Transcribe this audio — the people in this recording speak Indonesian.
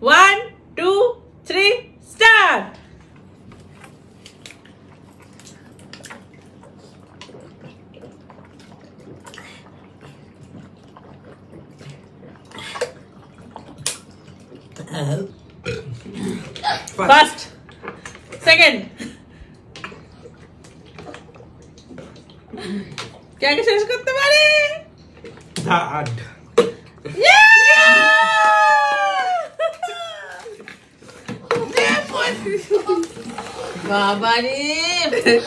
One, two, three, start. First, second. Yang kisah ini suka ketemu Ali. বাবারে